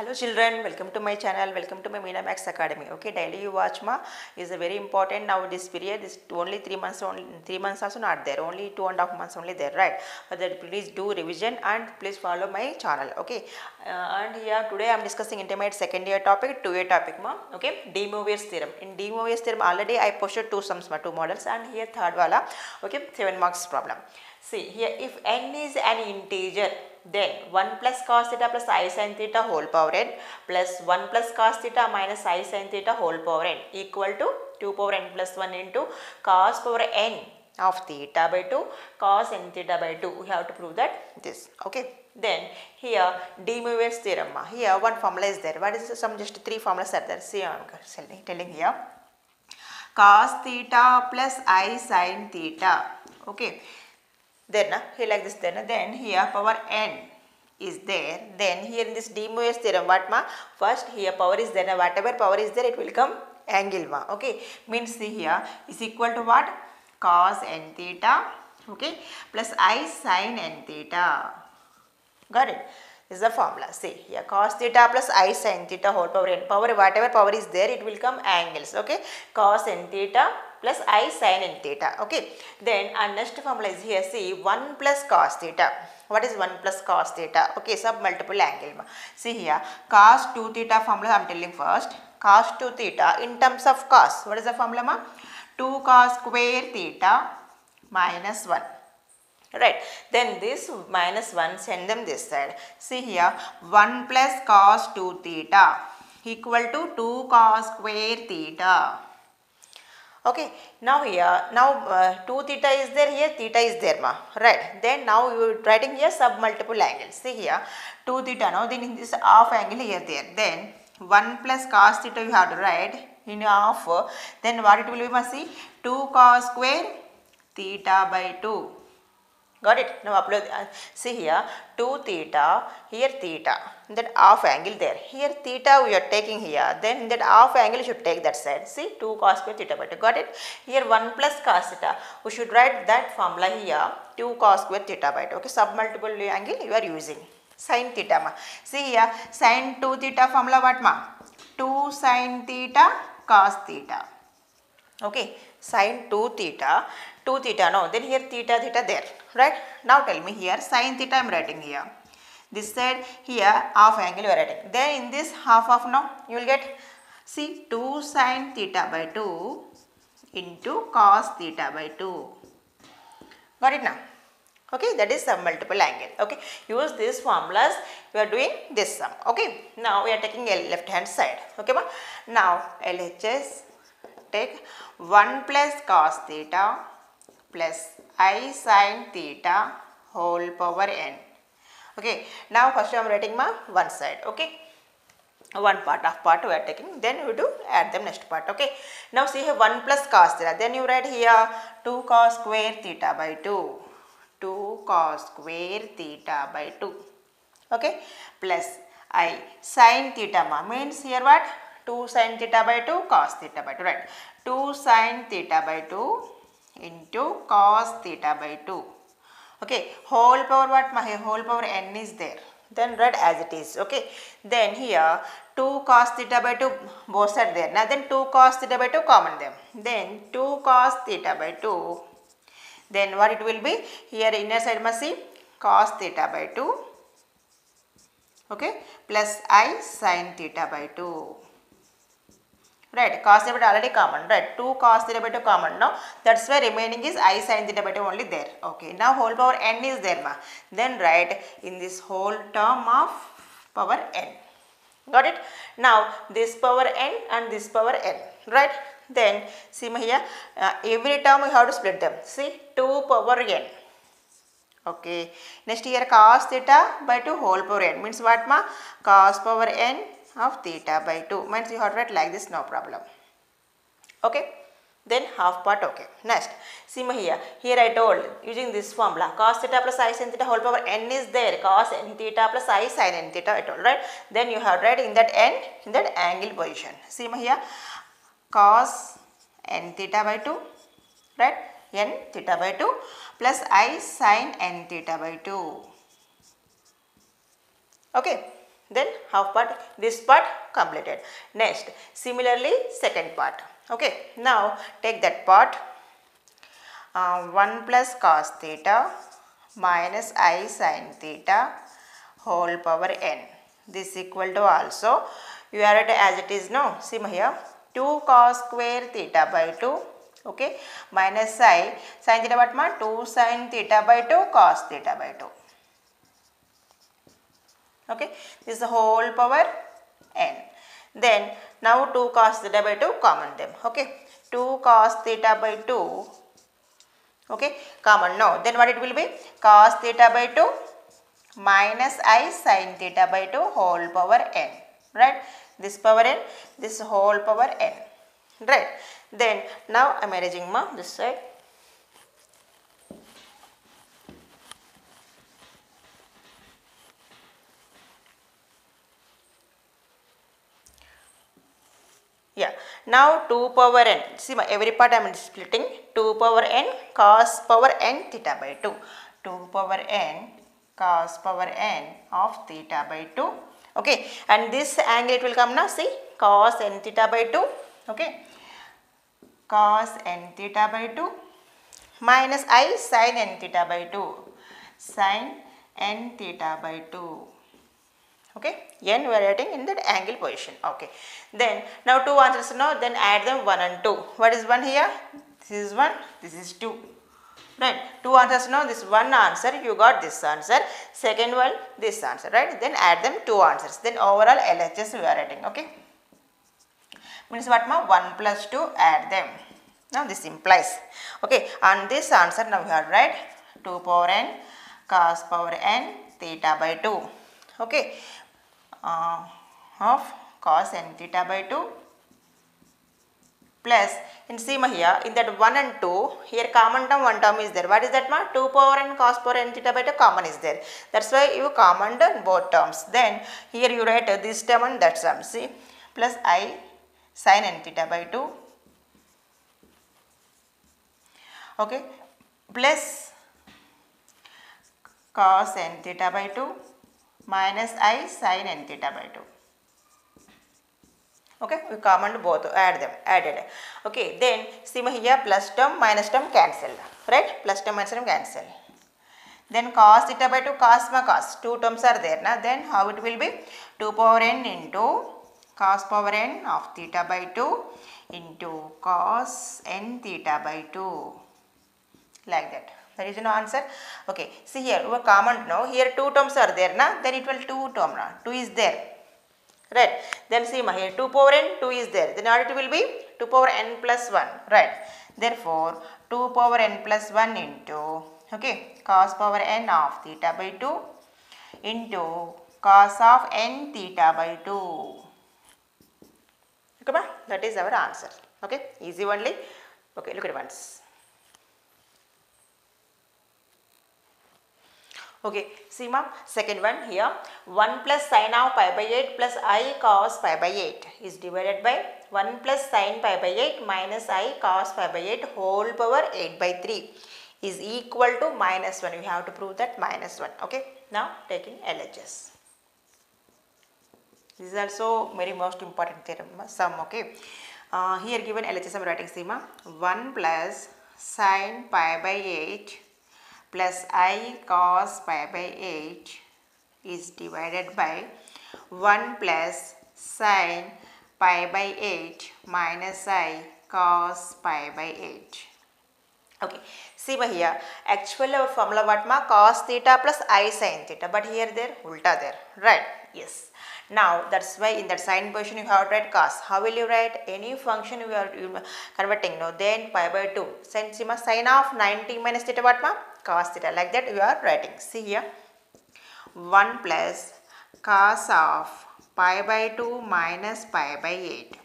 Hello children, welcome to my channel, welcome to my Meena Maths Academy. Okay, daily you watch ma is a very important now this period is only three months only three months also not there, only two and a half months only there, right? But then please do revision and please follow my channel. Okay, uh, and here today I am discussing intermediate second year topic, two year topic ma. Okay, De Moivre's theorem. In De Moivre's theorem already I posted two sums ma, two models and here third wala. Okay, seven marks problem. See here if n is an integer then 1 plus cos theta plus i sin theta whole power n plus 1 plus cos theta minus i sin theta whole power n equal to 2 power n plus 1 into cos power n of theta by 2 cos n theta by 2 we have to prove that this okay? Then here de Moivre's theorem. Here one formula is there. What is some just three formulas are there. See I'm telling- here. Cos theta plus i sin theta okay then uh, here like this then uh, then here power n is there. Then here in this de Moivre's theorem what ma? First here power is there. Uh, whatever power is there it will come angle ma. Okay? Means see here is equal to what? Cos n theta. Okay? Plus i sin n theta. Got it? This is the formula. See here cos theta plus i sin theta whole power n. Power whatever power is there it will come angles. Okay? Cos n theta plus i sin n theta okay? Then our next formula is here see 1 plus cos theta. What is 1 plus cos theta? Okay sub multiple angle see here cos 2 theta formula i am telling first. Cos 2 theta in terms of cos. What is the formula ma? 2 cos square theta minus 1 right. Then this minus 1 send them this side. See here 1 plus cos 2 theta equal to 2 cos square theta okay now here now uh, 2 theta is there here theta is there ma. Right. Then now you are writing here sub multiple angles. See here 2 theta now then in this half angle here there. Then 1 plus cos theta you have to write in half. Then what it will be must see? 2 cos square theta by 2 got it? Now upload uh, see here 2 theta here theta that half angle there. Here theta we are taking here then that half angle should take that side. See 2 cos square theta by 2 got it? Here 1 plus cos theta. We should write that formula here 2 cos square theta by 2 okay sub multiple angle you are using. Sin theta ma. See here sin 2 theta formula what ma? 2 sin theta cos theta okay sin 2 theta. 2 theta no then here theta theta there right? Now tell me here sin theta i'm writing here. This side here half angle you are writing. Then in this half of now you will get see 2 sin theta by 2 into cos theta by 2 got it now? Okay that is sum multiple angle okay? Use these formulas we are doing this sum okay? Now we are taking a left hand side okay ma? Now LHS take 1 plus cos theta plus i sin theta whole power n. Okay now first I am writing my one side okay? One part of part we are taking then we do add them next part okay? Now see here 1 plus cos theta then you write here 2 cos square theta by 2 2 cos square theta by 2 okay? Plus i sin theta means here what 2 sin theta by 2 cos theta by 2 right? 2 sin theta by 2 into cos theta by 2 okay whole power what my whole power n is there. Then write as it is okay? Then here 2 cos theta by 2 both are there. Now then 2 cos theta by 2 common them. Then 2 cos theta by 2 then what it will be? Here inner side must see cos theta by 2 okay? Plus i sin theta by 2 right cos theta already common right 2 cos theta by 2 common now that's why remaining is i sin theta by 2 only there okay now whole power n is there ma then write in this whole term of power n got it now this power n and this power n right then see here uh, every term you have to split them see 2 power n okay next here cos theta by 2 whole power n means what ma cos power n of theta by 2 means you have to write like this no problem. Okay? Then half part okay. Next. See here. Here i told using this formula cos theta plus i sin theta whole power n is there. Cos n theta plus i sin n theta i told right? Then you have write in that n in that angle position. See here. Cos n theta by 2 right? N theta by 2 plus i sin n theta by 2 okay then half part this part completed. Next similarly second part. Okay now take that part. Uh, 1 plus cos theta minus i sin theta whole power n. This equal to also you are at as it is no? See here. 2 cos square theta by 2 okay? Minus i sin theta ma 2 sin theta by 2 cos theta by 2 okay? This is the whole power n. Then now 2 cos theta by 2 common them. Okay? 2 cos theta by 2 okay? Common. No. Then what it will be? Cos theta by 2 minus i sin theta by 2 whole power n. Right? This power n this whole power n. Right? Then now i'm arranging ma this side yeah. Now 2 power n. See my every part i am splitting. 2 power n cos power n theta by 2 2 power n cos power n of theta by 2 okay. And this angle it will come now. See cos n theta by 2 okay. Cos n theta by 2 minus i sin n theta by 2 sin n theta by 2 okay? N we are writing in that angle position. Okay. Then now two answers now then add them 1 and 2 what is 1 here? This is 1 this is 2 right? Two answers now this one answer you got this answer. Second one this answer right? Then add them two answers. Then overall LHS we are writing okay? Means what ma? 1 plus 2 add them. Now this implies. Okay? And this answer now we have write 2 power n cos power n theta by 2 okay uh, of cos n theta by 2 plus in same here in that 1 and 2 here common term one term is there. What is that ma? 2 power n cos power n theta by 2 common is there. That's why you common both terms. Then here you write this term and that term. See plus i sin n theta by 2 okay plus cos n theta by 2 minus i sin n theta by 2 okay we command both add them added okay then see here plus term minus term cancel right plus term minus term cancel then cos theta by 2 cos ma cos two terms are there now then how it will be 2 power n into cos power n of theta by 2 into cos n theta by 2 like that there is no answer? Okay see here we common now here two terms are there na? Then it will two term na? 2 is there. Right? Then see ma here 2 power n 2 is there. Then it will be? 2 power n plus 1 right? Therefore 2 power n plus 1 into okay cos power n of theta by 2 into cos of n theta by 2 okay ma? That is our answer. Okay? Easy only. Okay look at once Okay, see ma'am, second one here, 1 plus sine of pi by 8 plus i cos pi by 8 is divided by 1 plus sine pi by 8 minus i cos pi by 8 whole power 8 by 3 is equal to minus 1. We have to prove that minus 1. Okay, now taking LHS. This is also very most important theorem, sum. Okay, uh, here given LHS I am writing see ma 1 plus sine pi by 8 plus i cos pi by 8 is divided by 1 plus sin pi by 8 minus i cos pi by 8. Okay, see by here, actually our formula what ma cos theta plus i sin theta, but here there ulta there, right? Yes. Now that's why in that sign position you have to write cos. How will you write any function you are converting? No, then pi by 2. Sin, sin of 90 minus theta what ma? Cos theta like that we are writing. See here. 1 plus cos of pi by 2 minus pi by 8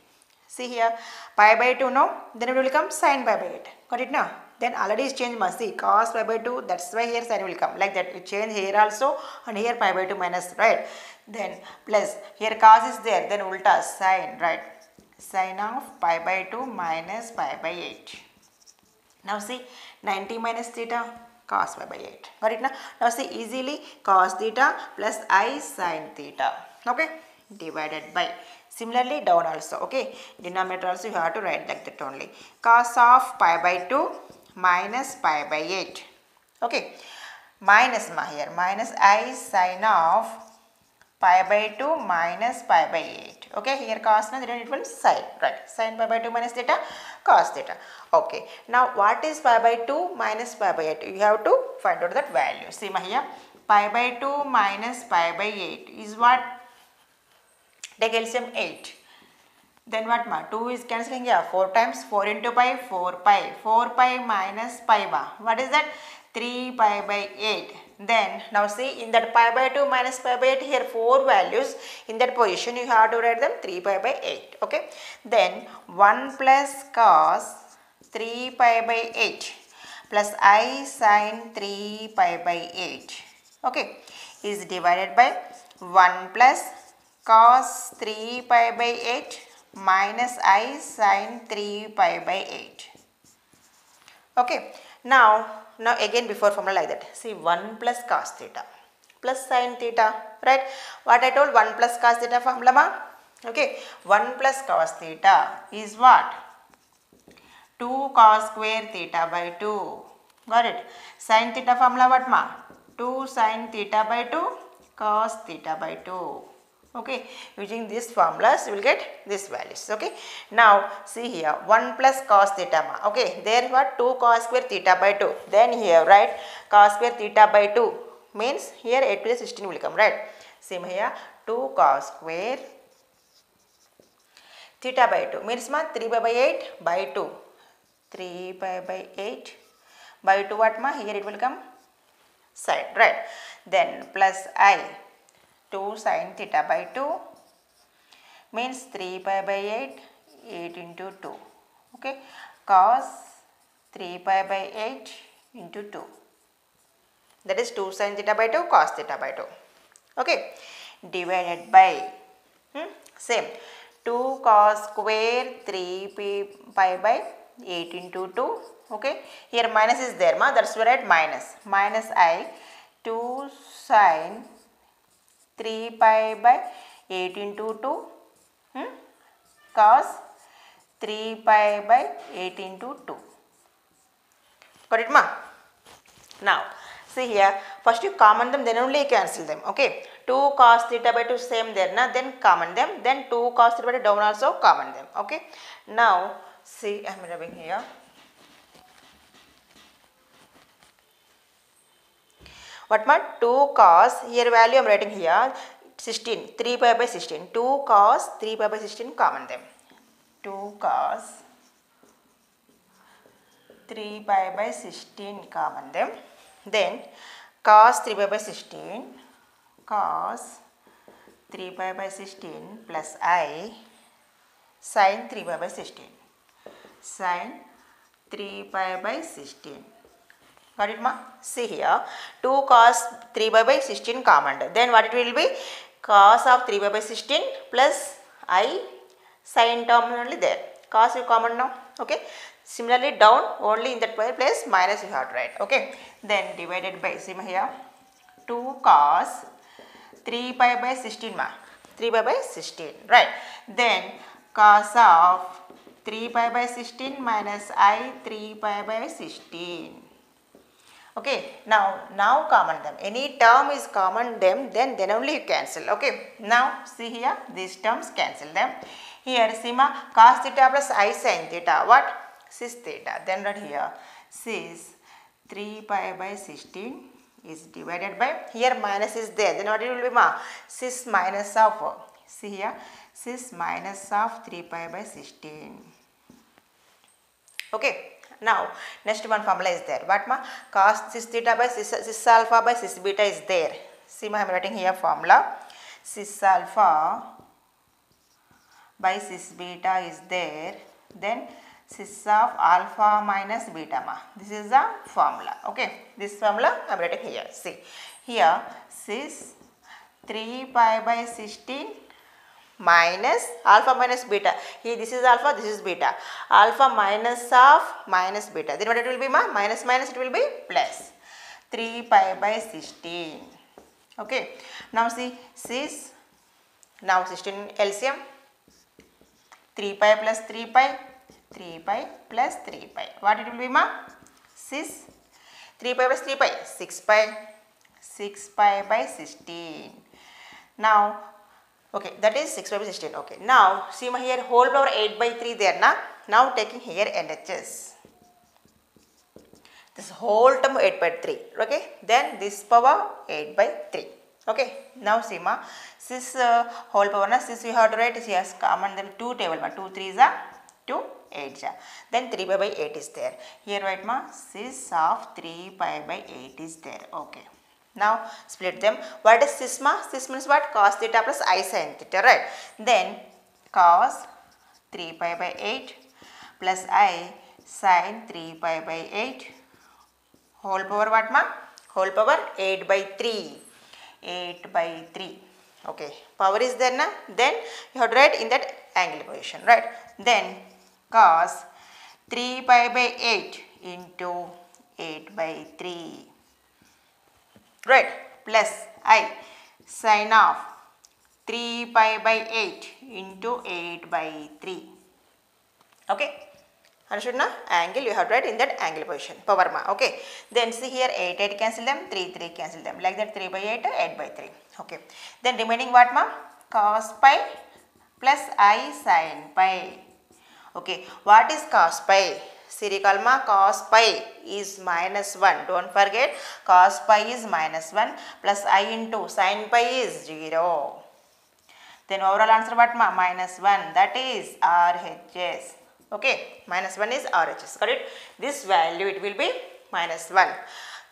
see here. Pi by 2 no? Then it will come sin pi by 8 got it now then already is changed must see cos pi by 2 that's why here sin will come. Like that you change here also and here pi by 2 minus right? Then plus here cos is there. Then ulta sin right? Sin of pi by 2 minus pi by 8 now see 90 minus theta cos pi by 8. Got it now? Now see easily cos theta plus i sin theta. okay? Divided by. Similarly down also. Okay? Denominator also you have to write like that only. Cos of pi by 2 minus pi by 8 okay? Minus ma here. Minus i sine of pi by 2 minus pi by 8 okay here cos na then it will sine right? Sine pi by 2 minus theta cos theta. Okay now what is pi by 2 minus pi by 8 you have to find out that value. See here pi by 2 minus pi by 8 is what? Take LCM 8 then what ma? 2 is cancelling here 4 times 4 into pi 4 pi. 4 pi minus pi ma? What is that? 3 pi by 8 then now see in that pi by 2 minus pi by 8 here 4 values. In that position you have to write them 3 pi by 8 okay? Then 1 plus cos 3 pi by 8 plus i sine 3 pi by 8 okay? Is divided by 1 plus cos 3 pi by 8 minus i sine 3 pi by 8 okay now now again before formula like that. See 1 plus cos theta plus sine theta right? What i told 1 plus cos theta formula ma? Okay. 1 plus cos theta is what? 2 cos square theta by 2 got it? Sine theta formula what ma? 2 sine theta by 2 cos theta by 2 okay using these formulas you will get these values okay? Now see here 1 plus cos theta ma. Okay there what? 2 cos square theta by 2 then here right? Cos square theta by 2 means here 8 to the 16 will come right? Same here 2 cos square theta by 2 means ma 3 pi by 8 by 2 3 pi by 8 by 2 what ma? Here it will come side right? Then plus i 2 sin theta by 2 means 3 pi by 8 8 into 2 okay? Cos 3 pi by 8 into 2 that is 2 sin theta by 2 cos theta by 2 okay? Divided by hmm, same. 2 cos square 3 p, pi by 8 into 2 okay? Here minus is there ma. That's why write minus. Minus i 2 sin 3 pi by 8 into 2 hmm, cos 3 pi by 8 into 2 got it ma now see here first you common them then only you cancel them okay 2 cos theta by 2 same there na then common them then 2 cos theta by 2 down also common them okay now see i am rubbing here what ma 2 cos here value I am writing here 16 3 pi by 16 2 cos 3 pi by 16 common them. 2 cos 3 pi by 16 common them. Then cos 3 pi by 16 cos 3 pi by 16 plus i sin 3 pi by 16 sin 3 pi by 16 Got it ma? See here 2 cos 3 pi by 16 common. Then what it will be? Cos of 3 pi by 16 plus i sin term only there. Cos you common now. Okay. Similarly down only in that place minus you have write. Okay. Then divided by see here 2 cos 3 pi by 16 ma. 3 pi by 16 right. Then cos of 3 pi by 16 minus i 3 pi by 16 okay now now common them. Any term is common them then then only you cancel. Okay now see here these terms cancel them. Here sima cos theta plus i sin theta. What? Cis theta. Then right here cis 3 pi by 16 is divided by here minus is there. Then what it will be ma? Cis minus of see here cis minus of 3 pi by 16 okay now next one formula is there. What ma? Cos cis theta by cis, cis alpha by cis beta is there. See ma I am writing here formula. Cis alpha by cis beta is there. Then cis of alpha minus beta ma. This is the formula. Okay? This formula I am writing here. See. Here cis 3 pi by 16 minus alpha minus beta. Here this is alpha this is beta. Alpha minus of minus beta. Then what it will be ma? Minus minus it will be plus. plus 3 pi by 16 okay. Now see cis Now 16 LCM 3 pi plus 3 pi 3 pi plus 3 pi. What it will be ma? Cis 3 pi plus 3 pi 6 pi. 6 pi by 16. Now okay that is 6 by 16 okay. Now see ma here whole power 8 by 3 there na. Now taking here NHS this whole term 8 by 3 okay then this power 8 by 3 okay now see ma this uh, whole power na this we have to write yes common then 2 table ma 2 3 is a 2 8 ja then 3 pi by 8 is there. Here write ma this of 3 pi by 8 is there. Okay now split them. What is this ma this means what? Cos theta plus i sin theta right? Then cos 3 pi by 8 plus i sin 3 pi by 8 whole power what ma whole power 8 by 3 8 by 3 okay. Power is there na? Then you have to write in that angle position right? Then cos 3 pi by 8 into 8 by 3 right plus i sine of 3 pi by 8 into 8 by 3 okay? Understood na? Angle you have to write in that angle position. Power ma. Okay? Then see here 8 8 cancel them. 3 3 cancel them. Like that 3 by 8 8 by 3 okay? Then remaining what ma? Cos pi plus i sin pi. Okay? What is cos pi recall ma cos pi is minus 1 don't forget cos pi is minus 1 plus i into sin pi is 0 then overall answer what ma? Minus 1 that is RHS okay minus 1 is RHS correct this value it will be minus 1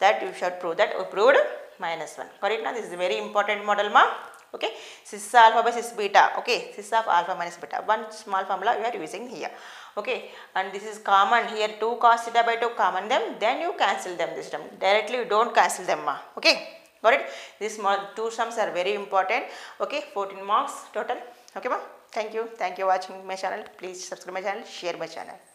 that you should prove that we proved minus 1 correct now this is very important model ma okay? Cis alpha by cis beta. Okay? Cis of alpha minus beta. One small formula we are using here. Okay? And this is common here. 2 cos theta by 2 common them. Then you cancel them this time directly you don't cancel them ma. Okay? Got it? These two sums are very important. Okay? 14 marks total. Okay ma? Thank you. Thank you watching my channel. Please subscribe my channel. Share my channel